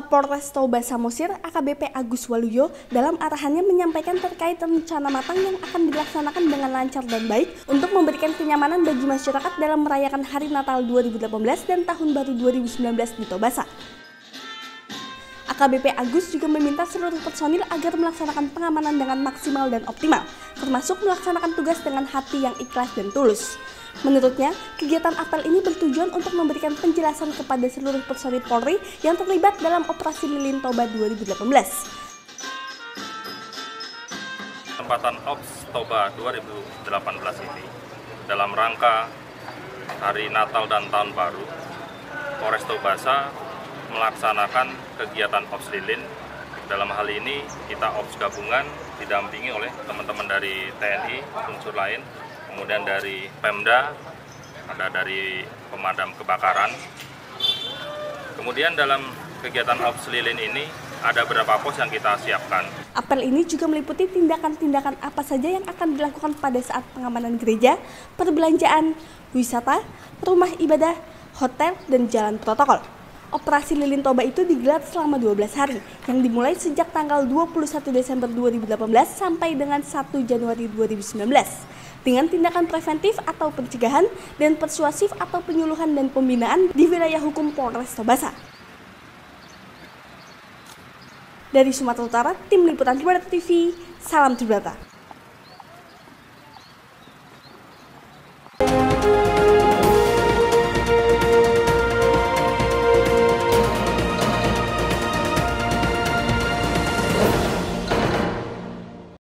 Polres Toba Samosir AKBP Agus Waluyo dalam arahannya menyampaikan terkait rencana matang yang akan dilaksanakan dengan lancar dan baik untuk memberikan kenyamanan bagi masyarakat dalam merayakan Hari Natal 2018 dan Tahun Baru 2019 di Tobasa. AKBP Agus juga meminta seluruh personil agar melaksanakan pengamanan dengan maksimal dan optimal, termasuk melaksanakan tugas dengan hati yang ikhlas dan tulus. Menurutnya, kegiatan apel ini bertujuan untuk memberikan penjelasan kepada seluruh personil Polri yang terlibat dalam operasi Lilin Toba 2018. Tempatan Ops Toba 2018 ini dalam rangka Hari Natal dan Tahun Baru, Polres Tobasa melaksanakan kegiatan Ops Lilin. Dalam hal ini kita Ops gabungan didampingi oleh teman-teman dari TNI, unsur lain, kemudian dari Pemda, ada dari pemadam kebakaran. Kemudian dalam kegiatan Ops Lilin ini ada beberapa pos yang kita siapkan. Apel ini juga meliputi tindakan-tindakan apa saja yang akan dilakukan pada saat pengamanan gereja, perbelanjaan, wisata, rumah ibadah, hotel, dan jalan protokol. Operasi Lilin Toba itu digelar selama 12 hari, yang dimulai sejak tanggal 21 Desember 2018 sampai dengan 1 Januari 2019 dengan tindakan preventif atau pencegahan dan persuasif atau penyuluhan dan pembinaan di wilayah hukum Polres Tobasa. Dari Sumatera Utara, Tim Liputan Tribrata TV, salam Tribrata.